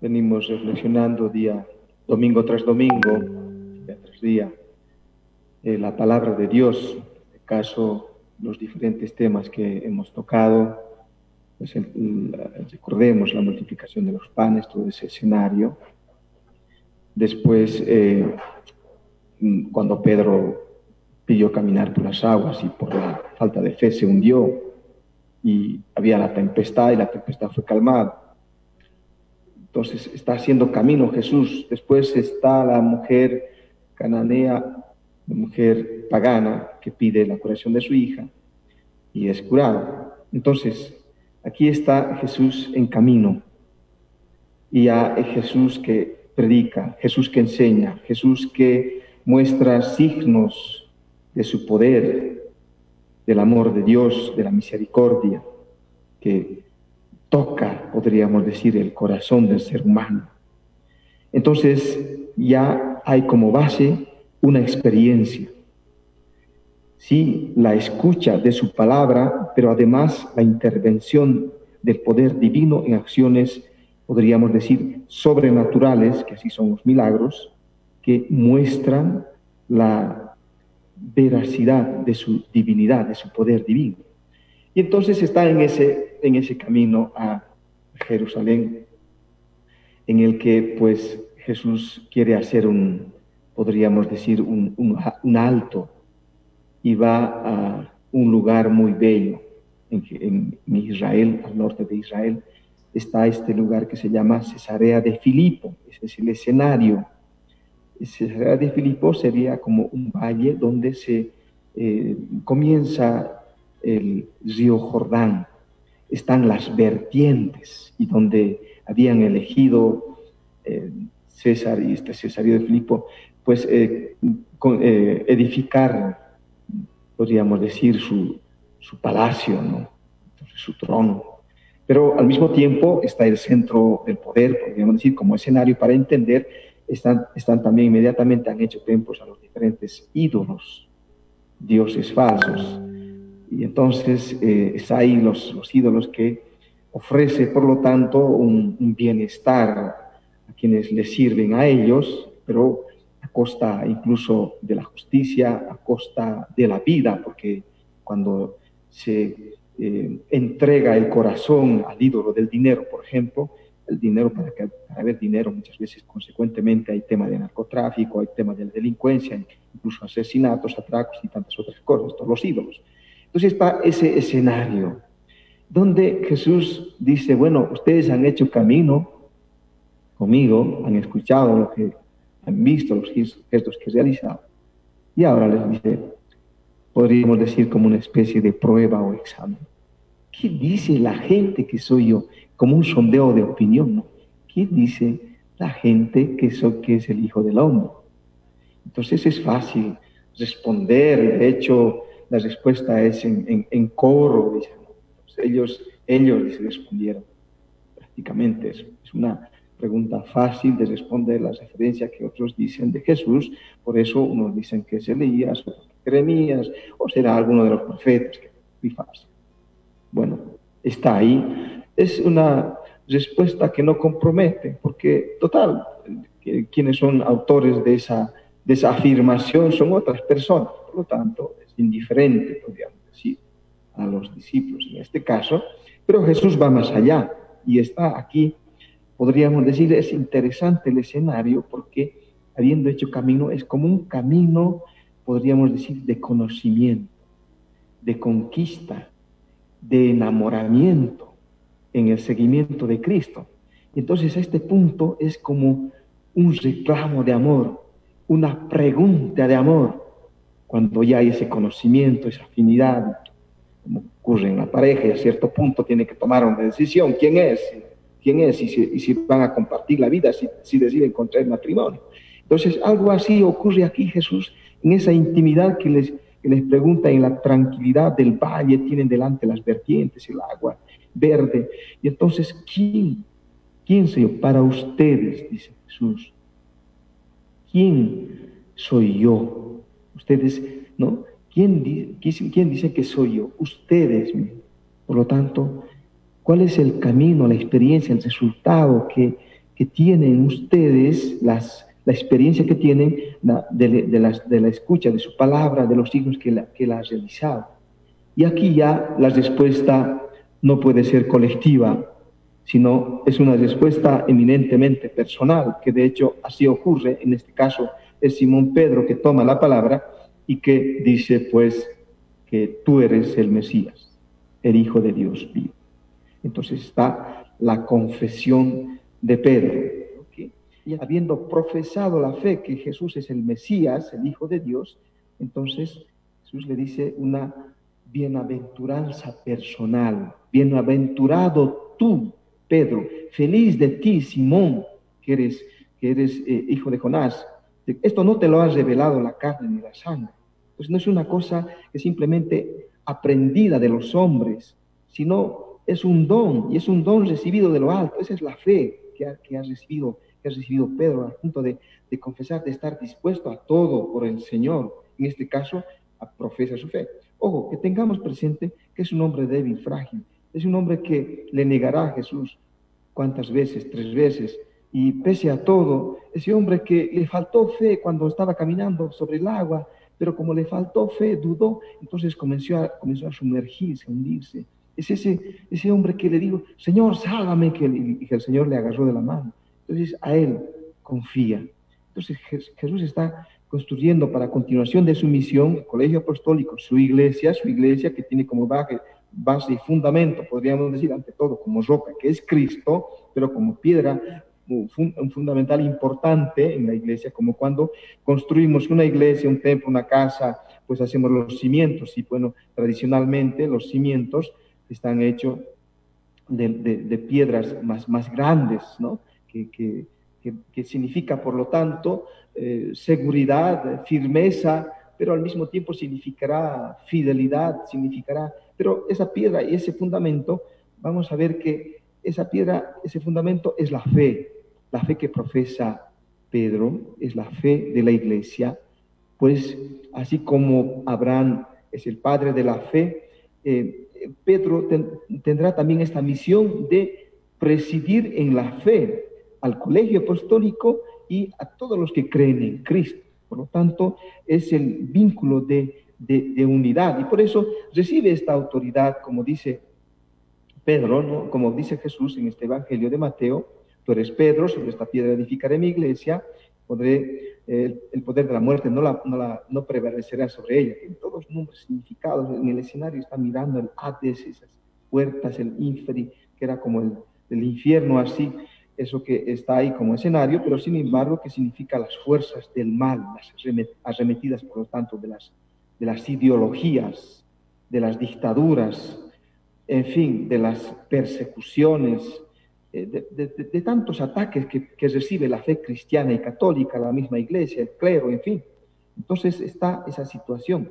venimos reflexionando día, domingo tras domingo, día tras día, eh, la palabra de Dios, en este caso los diferentes temas que hemos tocado, pues recordemos la multiplicación de los panes, todo ese escenario. Después, eh, cuando Pedro pidió caminar por las aguas y por la falta de fe se hundió y había la tempestad y la tempestad fue calmada. Entonces está haciendo camino Jesús. Después está la mujer cananea, la mujer pagana que pide la curación de su hija y es curada. Entonces, aquí está Jesús en camino. Y es Jesús que predica, Jesús que enseña, Jesús que muestra signos de su poder, del amor de Dios, de la misericordia, que toca, podríamos decir, el corazón del ser humano. Entonces ya hay como base una experiencia. Sí, la escucha de su palabra, pero además la intervención del poder divino en acciones, podríamos decir, sobrenaturales, que así son los milagros, que muestran la veracidad de su divinidad, de su poder divino. Y entonces está en ese, en ese camino a Jerusalén, en el que pues Jesús quiere hacer un, podríamos decir, un, un, alto y va a un lugar muy bello en, Israel, al norte de Israel, está este lugar que se llama Cesarea de Filipo, ese es el escenario. Cesarea de Filipo sería como un valle donde se eh, comienza el río Jordán, están las vertientes y donde habían elegido eh, César y este Cesario de Filipo, pues eh, eh, edificar, podríamos decir, su, palacio, ¿no? su trono. Pero al mismo tiempo está el centro del poder, podríamos decir, como escenario para entender, están, están también inmediatamente han hecho templos a los diferentes ídolos, dioses falsos y entonces eh, es ahí los, los, ídolos que ofrece, por lo tanto, un, bienestar a quienes le sirven a ellos, pero a costa incluso de la justicia, a costa de la vida, porque cuando se eh, entrega el corazón al ídolo del dinero, por ejemplo, el dinero, para, que, para haber dinero muchas veces consecuentemente hay tema de narcotráfico, hay tema de delincuencia, incluso asesinatos, atracos y tantas otras cosas, todos los ídolos. Entonces está ese escenario donde Jesús dice, bueno, ustedes han hecho camino conmigo, han escuchado lo que han visto, los gestos que he realizado, y ahora les dice, podríamos decir como una especie de prueba o examen. ¿Qué dice la gente que soy yo? Como un sondeo de opinión, ¿no? ¿Qué dice la gente que, soy, que es el Hijo del Hombre? Entonces es fácil responder, de hecho, la respuesta es en, en, coro, dicen. ellos, ellos respondieron prácticamente. Es, una pregunta fácil de responder la referencia que otros dicen de Jesús, por eso unos dicen que es Elías, otros Jeremías, o será alguno de los profetas, que es muy fácil. Bueno, está ahí. Es una respuesta que no compromete, porque total, quienes son autores de esa, de esa afirmación son otras personas, por lo tanto, indiferente, podríamos decir, a los discípulos en este caso, pero Jesús va más allá y está aquí, podríamos decir, es interesante el escenario porque habiendo hecho camino, es como un camino, podríamos decir, de conocimiento, de conquista, de enamoramiento en el seguimiento de Cristo. Entonces este punto es como un reclamo de amor, una pregunta de amor, cuando ya hay ese conocimiento, esa afinidad, como ocurre en la pareja, y a cierto punto tiene que tomar una decisión, quién es, quién es, y si, van a compartir la vida, si, si deciden contraer matrimonio. Entonces, algo así ocurre aquí, Jesús, en esa intimidad que les, pregunta, en la tranquilidad del valle, tienen delante las vertientes, el agua verde. Y entonces, ¿quién? ¿Quién soy yo? Para ustedes, dice Jesús. ¿Quién soy yo? Ustedes, ¿no? ¿Quién, ¿Quién dice que soy yo? Ustedes. Por lo tanto, ¿cuál es el camino, la experiencia, el resultado que, que tienen ustedes, las, la experiencia que tienen de, la escucha de su palabra, de los signos que, la, que ha realizado. Y aquí ya la respuesta no puede ser colectiva, sino es una respuesta eminentemente personal, que de hecho así ocurre, en este caso es Simón Pedro que toma la palabra y que dice pues que tú eres el Mesías, el Hijo de Dios vivo. Entonces está la confesión de Pedro. Y habiendo profesado la fe que Jesús es el Mesías, el Hijo de Dios, entonces Jesús le dice una bienaventuranza personal. Bienaventurado tú, Pedro, feliz de ti, Simón, que eres, que eres eh, hijo de Jonás. Esto no te lo ha revelado la carne ni la sangre. Pues no es una cosa que simplemente aprendida de los hombres, sino es un don, y es un don recibido de lo alto. Esa es la fe que ha, recibido, que ha recibido Pedro al punto de, de, confesar, de estar dispuesto a todo por el Señor. En este caso, a profesa su fe. Ojo, que tengamos presente que es un hombre débil, frágil. Es un hombre que le negará a Jesús cuántas veces, tres veces. Y pese a todo, ese hombre que le faltó fe cuando estaba caminando sobre el agua, pero como le faltó fe, dudó, entonces comenzó a, comenzó a sumergirse, a hundirse. Es ese, ese hombre que le dijo, Señor, sálvame, que y que el Señor le agarró de la mano. Entonces a él confía. Entonces Jesús está construyendo para continuación de su misión el colegio apostólico, su iglesia, su iglesia que tiene como base, base y fundamento, podríamos decir, ante todo, como roca, que es Cristo, pero como piedra un fundamental importante en la iglesia, como cuando construimos una iglesia, un templo, una casa, pues hacemos los cimientos. Y bueno, tradicionalmente los cimientos están hechos de, de, piedras más, más grandes, ¿no? Que, que, que, significa, por lo tanto, eh, seguridad, firmeza, pero al mismo tiempo significará fidelidad, significará, pero esa piedra y ese fundamento, vamos a ver que esa piedra, ese fundamento es la fe, la fe que profesa Pedro, es la fe de la iglesia, pues así como Abraham es el padre de la fe, eh, Pedro tendrá también esta misión de presidir en la fe al colegio apostólico y a todos los que creen en Cristo. Por lo tanto, es el vínculo de, unidad. Y por eso recibe esta autoridad, como dice Pedro, como dice Jesús en este Evangelio de Mateo, tú eres Pedro, sobre esta piedra edificaré mi iglesia, podré, el poder de la muerte no, la, no, prevalecerá sobre ella. En todos los nombres significados, en el escenario está mirando el Hades, esas puertas, el inferi, que era como el, el infierno así, eso que está ahí como escenario, pero sin embargo que significa las fuerzas del mal, las arremetidas por lo tanto de las, de las ideologías, de las dictaduras, en fin, de las persecuciones, eh, de, tantos ataques que, que, recibe la fe cristiana y católica, la misma iglesia, el clero, en fin. Entonces está esa situación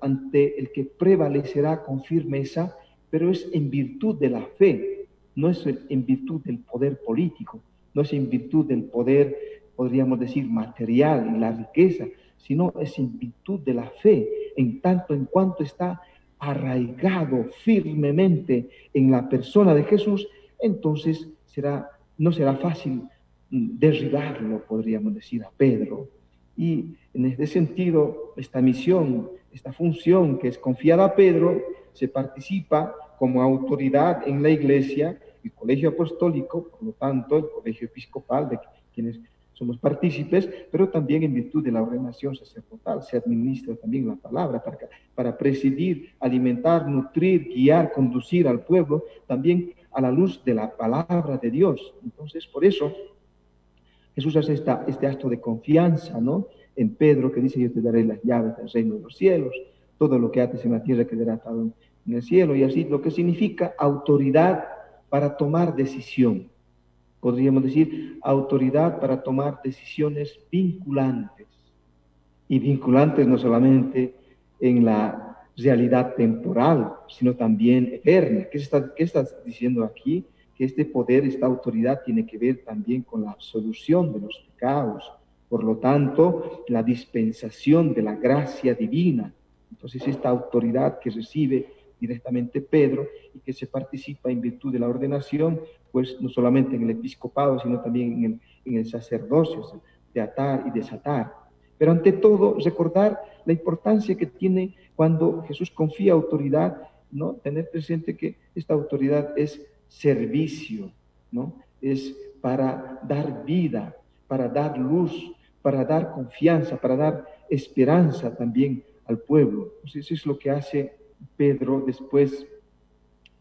ante el que prevalecerá con firmeza, pero es en virtud de la fe, no es en virtud del poder político, no es en virtud del poder, podríamos decir, material y la riqueza, sino es en virtud de la fe, en tanto en cuanto está arraigado firmemente en la persona de Jesús, entonces será, no será fácil derribarlo, podríamos decir, a Pedro. Y en este sentido, esta misión, esta función que es confiada a Pedro, se participa como autoridad en la iglesia, el colegio apostólico, por lo tanto, el colegio episcopal, de quienes somos partícipes, pero también en virtud de la ordenación sacerdotal se administra también la palabra para, para presidir, alimentar, nutrir, guiar, conducir al pueblo, también a la luz de la palabra de Dios. Entonces, por eso, Jesús hace esta, este acto de confianza, ¿no? En Pedro, que dice, yo te daré las llaves del reino de los cielos, todo lo que haces en la tierra quedará atado en en el cielo y así, lo que significa autoridad para tomar decisión. Podríamos decir autoridad para tomar decisiones vinculantes. Y vinculantes no solamente en la realidad temporal, sino también eterna. ¿Qué, está, qué estás diciendo aquí? Que este poder, esta autoridad tiene que ver también con la absolución de los pecados. Por lo tanto, la dispensación de la gracia divina. Entonces, esta autoridad que recibe directamente Pedro y que se participa en virtud de la ordenación, pues no solamente en el episcopado, sino también en el, en el sacerdocio, de atar y desatar. Pero ante todo, recordar la importancia que tiene cuando Jesús confía autoridad, ¿no? Tener presente que esta autoridad es servicio, ¿no? Es para dar vida, para dar luz, para dar confianza, para dar esperanza también al pueblo. eso es lo que hace Pedro después,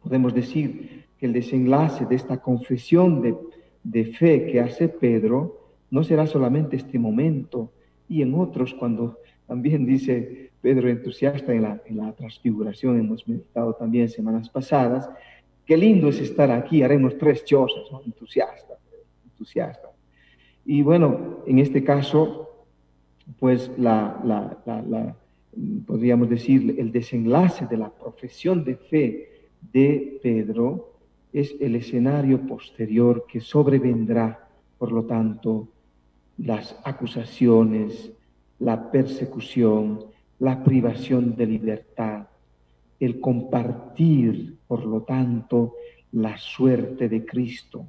podemos decir que el desenlace de esta confesión de, de fe que hace Pedro no será solamente este momento y en otros cuando también dice Pedro entusiasta en la, la transfiguración, hemos meditado también semanas pasadas, qué lindo es estar aquí, haremos tres chozas, entusiasta, entusiasta. Y bueno, en este caso, pues la, la, podríamos decir, el desenlace de la profesión de fe de Pedro es el escenario posterior que sobrevendrá, por lo tanto, las acusaciones, la persecución, la privación de libertad, el compartir, por lo tanto, la suerte de Cristo.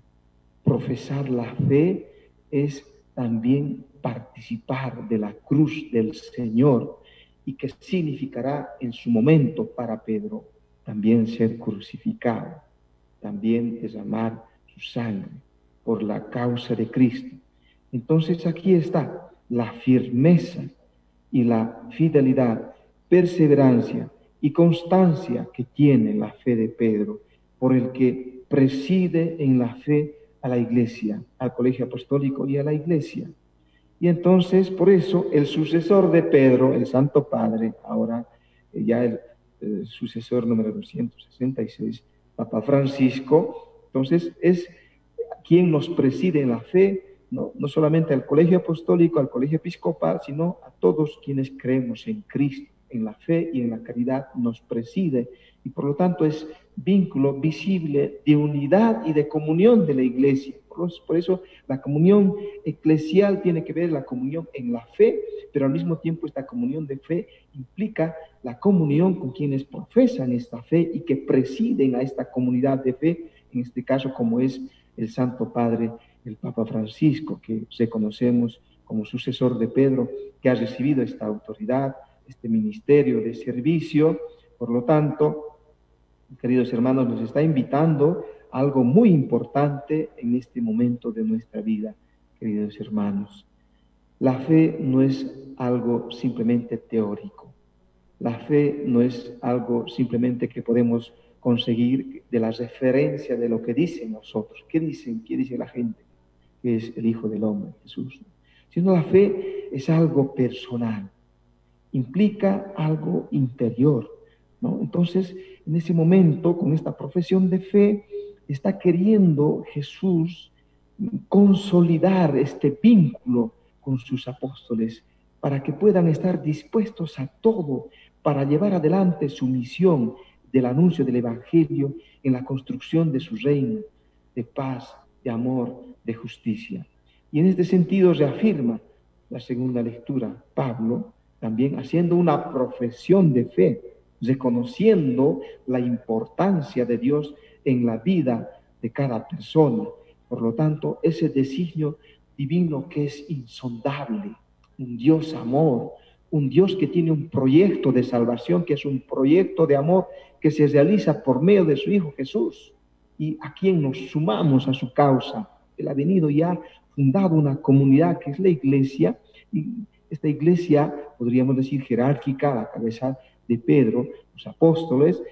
Profesar la fe es también participar de la cruz del Señor y que significará en su momento para Pedro también ser crucificado, también derramar su sangre por la causa de Cristo. Entonces aquí está la firmeza y la fidelidad, perseverancia y constancia que tiene la fe de Pedro, por el que preside en la fe a la iglesia, al colegio apostólico y a la iglesia. Y entonces, por eso, el sucesor de Pedro, el Santo Padre, ahora eh, ya el, sucesor número 266, Papa Francisco, entonces es quien nos preside en la fe, ¿no? no solamente al colegio apostólico, al colegio episcopal, sino a todos quienes creemos en Cristo, en la fe y en la caridad, nos preside y por lo tanto es vínculo visible de unidad y de comunión de la iglesia. Por eso la comunión eclesial tiene que ver la comunión en la fe, pero al mismo tiempo esta comunión de fe implica la comunión con quienes profesan esta fe y que presiden a esta comunidad de fe, en este caso como es el Santo Padre, el Papa Francisco, que reconocemos como sucesor de Pedro, que ha recibido esta autoridad, este ministerio de servicio. Por lo tanto, queridos hermanos, nos está invitando a algo muy importante en este momento de nuestra vida, queridos hermanos. La fe no es algo simplemente teórico. La fe no es algo simplemente que podemos conseguir de la referencia de lo que dicen nosotros. ¿Qué dicen? ¿Qué dice la gente? Que es el Hijo del Hombre, Jesús. Sino la fe es algo personal, implica algo interior, entonces, en ese momento, con esta profesión de fe, está queriendo Jesús consolidar este vínculo con sus apóstoles para que puedan estar dispuestos a todo para llevar adelante su misión del anuncio del Evangelio en la construcción de su reino de paz, de amor, de justicia. Y en este sentido reafirma la segunda lectura Pablo, también haciendo una profesión de fe reconociendo la importancia de Dios en la vida de cada persona. Por lo tanto, ese designio divino que es insondable, un Dios amor, un Dios que tiene un proyecto de salvación, que es un proyecto de amor que se realiza por medio de su Hijo Jesús y a quien nos sumamos a su causa. Él ha venido y ha fundado una comunidad que es la iglesia y esta iglesia, podríamos decir, jerárquica, la cabeza de Pedro, los apóstoles,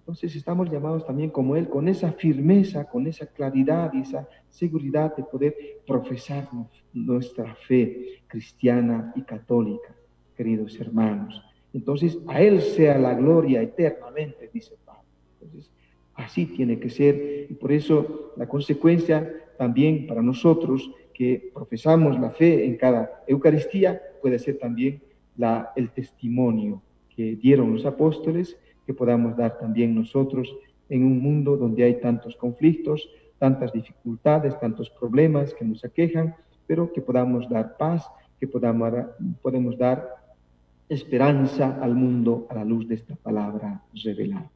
Entonces estamos llamados también como Él, con esa firmeza, con esa claridad y esa seguridad de poder profesar nuestra fe cristiana y católica, queridos hermanos. Entonces, a Él sea la gloria eternamente, dice Pablo. Entonces, así tiene que ser. Y por eso la consecuencia también para nosotros que profesamos la fe en cada Eucaristía puede ser también el testimonio dieron los apóstoles, que podamos dar también nosotros en un mundo donde hay tantos conflictos, tantas dificultades, tantos problemas que nos aquejan, pero que podamos dar paz, que podamos, podemos dar esperanza al mundo a la luz de esta palabra revelada.